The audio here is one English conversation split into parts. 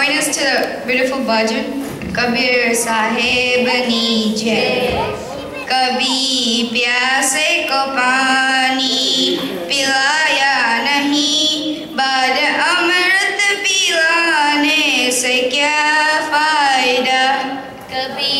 join us to the beautiful bhajan? Kabir Sahib Niche. कभी प्यासे को पानी पिलाया नहीं बाद अमृत पिलाने से क्या फायदा कभी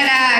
para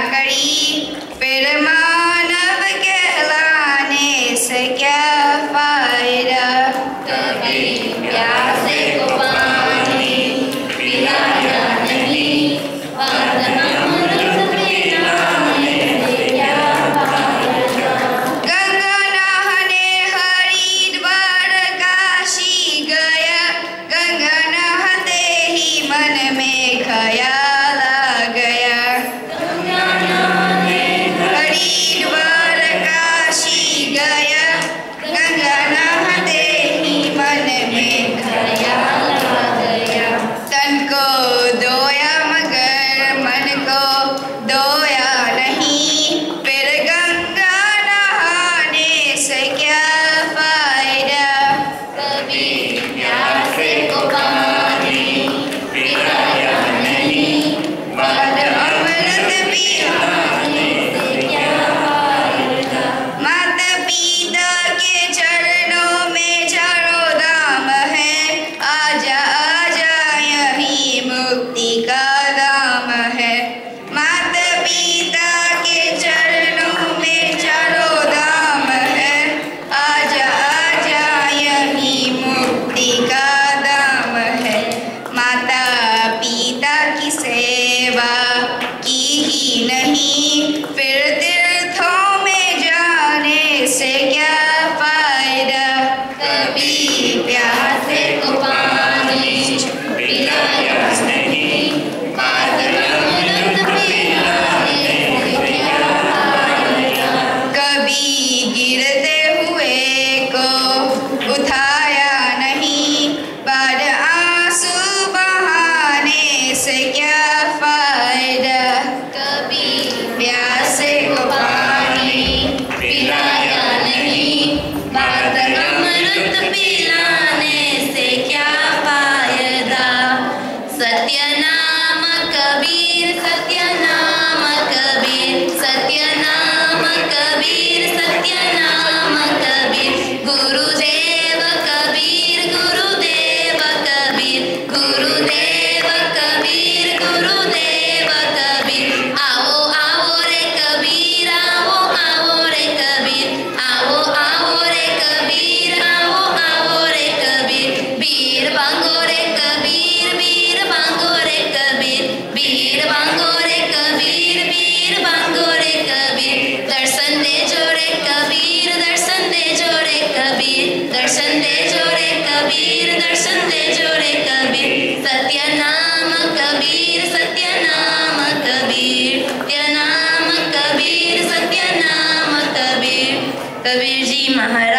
फिरते सत्यनाम कबीर सत्यनाम कबीर सत्यनाम कबीर सत्यनाम कबीर गुरुजे दर्शन दे जो कबीर, दर्शन दे जो कबीर। सत्य नाम कबीर सत्य नाम कबीर। सत्य नाम कबीर सत्य नाम कबीर। कबीर जी महाराज।